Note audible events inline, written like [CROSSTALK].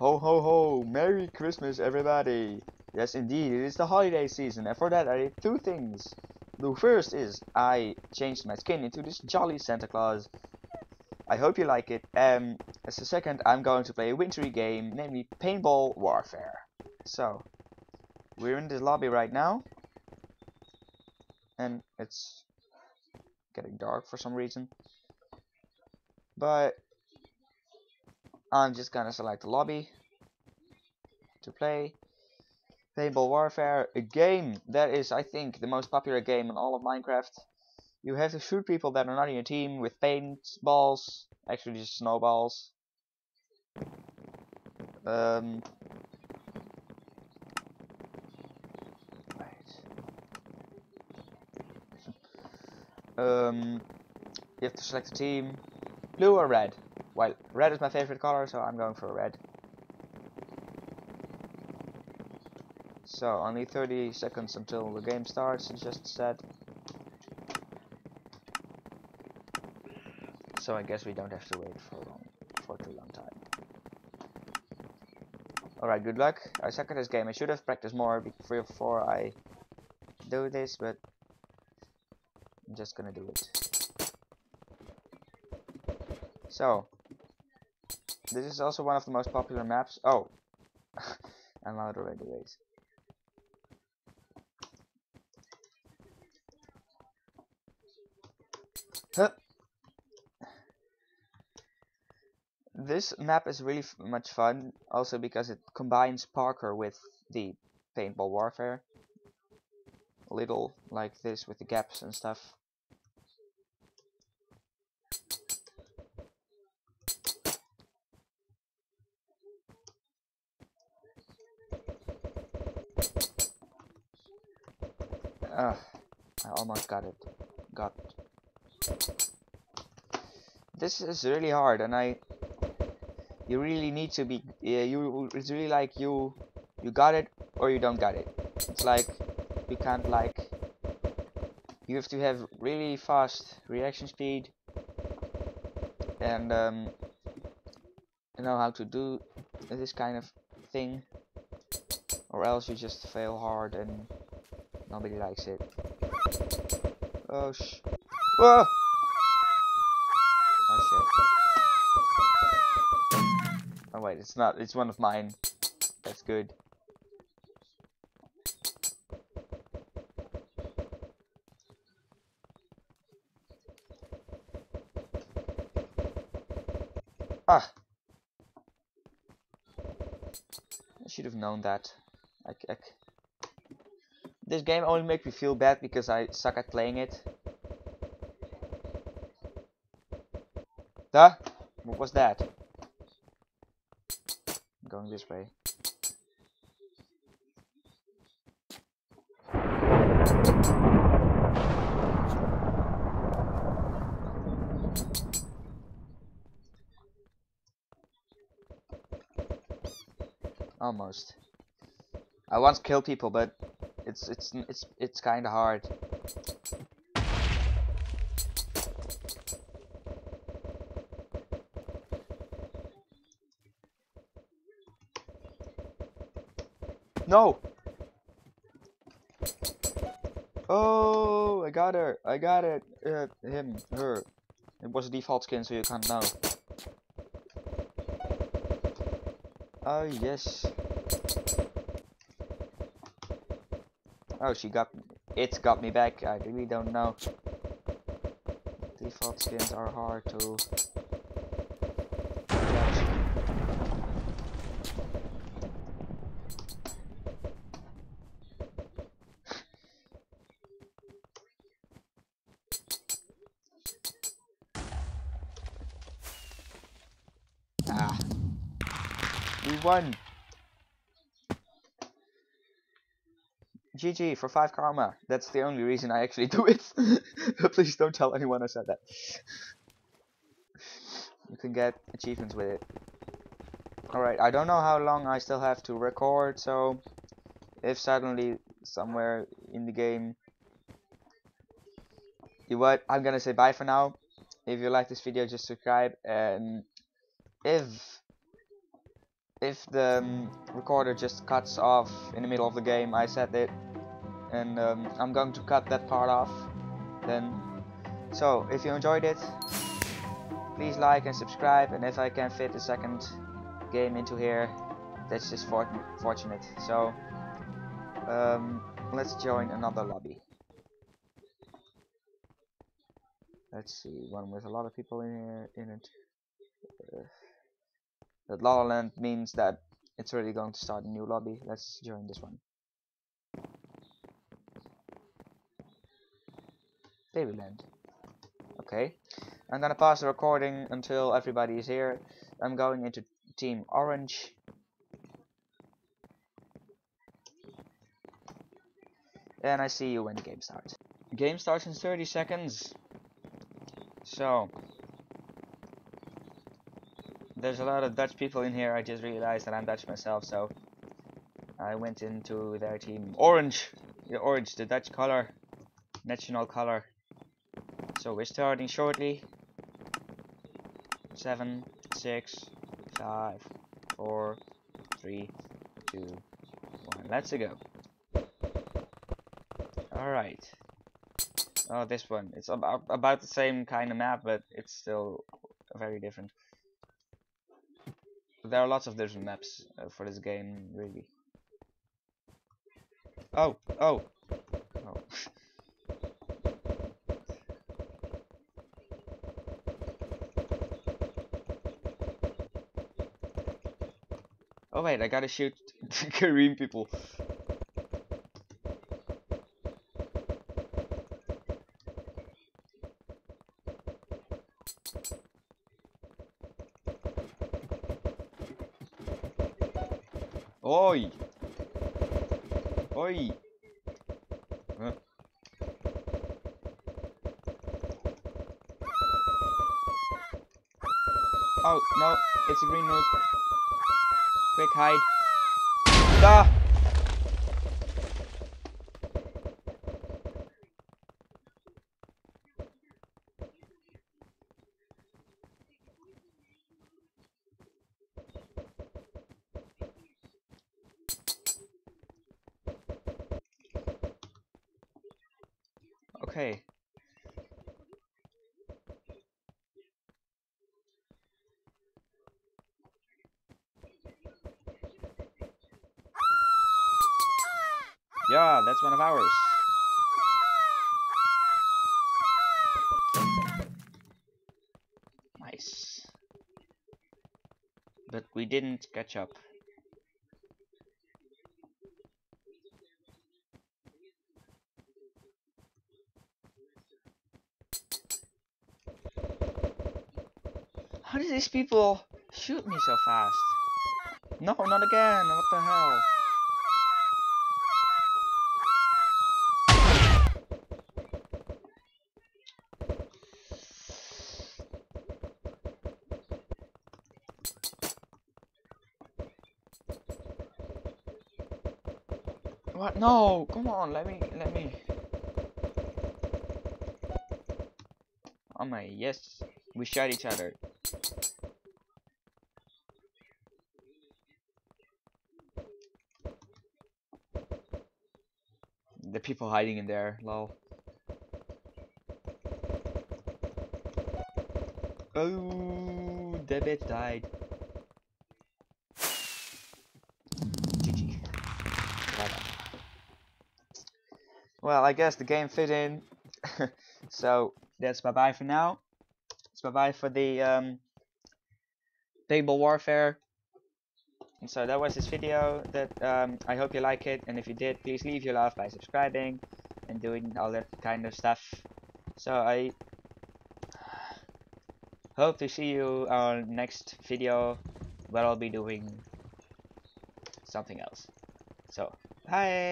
Ho ho ho! Merry Christmas, everybody! Yes, indeed, it is the holiday season, and for that I did two things. The first is I changed my skin into this jolly Santa Claus. I hope you like it. Um, as a second, I'm going to play a wintry game, namely Paintball Warfare. So, we're in this lobby right now, and it's getting dark for some reason. But I'm just gonna select the lobby to play Paintball Warfare, a game that is, I think, the most popular game in all of Minecraft. You have to shoot people that are not in your team with paintballs, actually just snowballs. Um, [LAUGHS] um, you have to select a team, blue or red. Well, red is my favorite color, so I'm going for red. So, only 30 seconds until the game starts, it just said. So I guess we don't have to wait for long, for too long time. Alright, good luck. I suck at this game. I should have practiced more before I do this, but I'm just gonna do it. So, this is also one of the most popular maps. Oh, [LAUGHS] I'm out already, wait. Huh. This map is really much fun, also because it combines parkour with the paintball warfare. Little like this with the gaps and stuff. Ugh, I almost got it. Got This is really hard, and I. You really need to be. Yeah, you. It's really like you. You got it or you don't got it. It's like you can't like. You have to have really fast reaction speed, and um, know how to do this kind of thing, or else you just fail hard and Nobody likes it. Oh sh. Whoa! Oh shit. Oh wait, it's not. It's one of mine. That's good. Ah! I should have known that. I, I, this game only makes me feel bad because I suck at playing it. Duh? What was that? Going this way. Almost. I once killed people, but it's it's it's it's kind of hard. No. Oh, I got her. I got it. Uh, him, her. It was a default skin, so you can't know. Oh, yes. Oh, she got... It's got me back. I really don't know. Default skins are hard to... ah. We won! GG for 5 karma. That's the only reason I actually [LAUGHS] do it. [LAUGHS] Please don't tell anyone I said that. You can get achievements with it. Alright, I don't know how long I still have to record, so if suddenly somewhere in the game you what I'm gonna say bye for now. If you like this video just subscribe and if if the um, recorder just cuts off in the middle of the game, I said it, and um, I'm going to cut that part off. Then, so if you enjoyed it, please like and subscribe. And if I can fit a second game into here, that's just for fortunate. So, um, let's join another lobby. Let's see, one with a lot of people in here in it. Uh, that La La Land means that it's already going to start a new lobby. Let's join this one. Babyland. Okay. I'm gonna pause the recording until everybody is here. I'm going into Team Orange. And I see you when the game starts. game starts in 30 seconds. So, there's a lot of Dutch people in here. I just realized that I'm Dutch myself, so I went into their team. Orange! The orange, the Dutch color. National color. So we're starting shortly. Seven, six, five, four, three, two, one. Let's go. Alright. Oh, this one. It's about, about the same kind of map, but it's still very different. There are lots of different maps uh, for this game, really. Oh, oh. Oh wait, I gotta shoot [LAUGHS] Korean people. Oi! Oi! Huh? Oh, no, it's a green rook. Quick, hide. Okay. Yeah, that's one of ours. Nice. But we didn't catch up. How did these people shoot me so fast? No, not again. What the hell? What? No, come on, let me, let me. Oh my, yes, we shot each other. The people hiding in there, lol. Oh, bitch died. Well, I guess the game fit in. [LAUGHS] so that's bye bye for now. It's bye bye for the um, Table Warfare. And so that was this video. That um, I hope you like it, and if you did, please leave your love by subscribing and doing all that kind of stuff. So I hope to see you on next video, where I'll be doing something else. So bye.